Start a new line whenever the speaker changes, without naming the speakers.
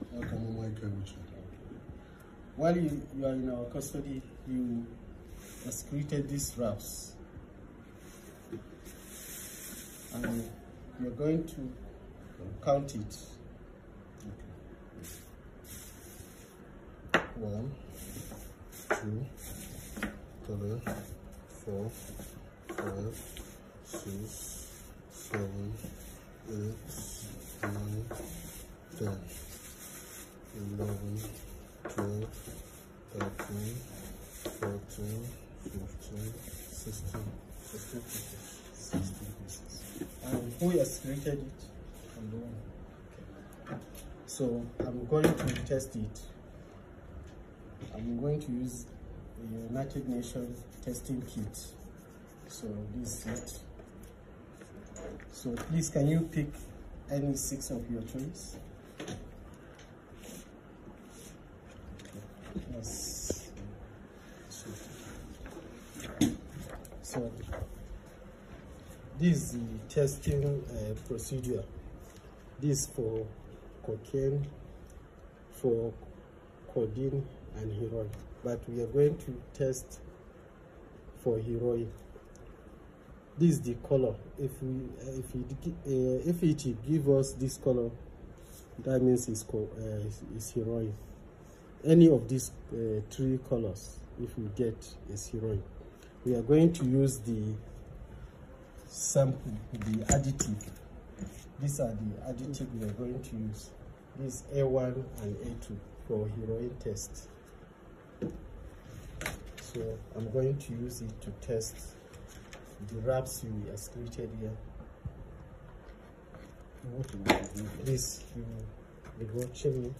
Welcome, Michael. While you, you are in our custody, you excreted these wraps. And you're going to count it. One, two, three, four, five, six, seven, eight, nine, ten. 11, 12, 13, 14, 15, 16, 16 pieces. 16 pieces. And who has created it? I'm the. Okay. So I'm going to test it. I'm going to use a United Nations testing kit. So this is it. So please can you pick any six of your choice? So this is the testing uh, procedure. This for cocaine, for codeine and heroin. But we are going to test for heroin. This is the color. If we if it uh, if it give us this color, that means it's, uh, it's heroin any of these uh, three colors if we get is heroin we are going to use the sample the additive. These are the additive we are going to use. This a1 and a2 for heroin test. So i'm going to use it to test the wraps we excreted here. This you, you watching me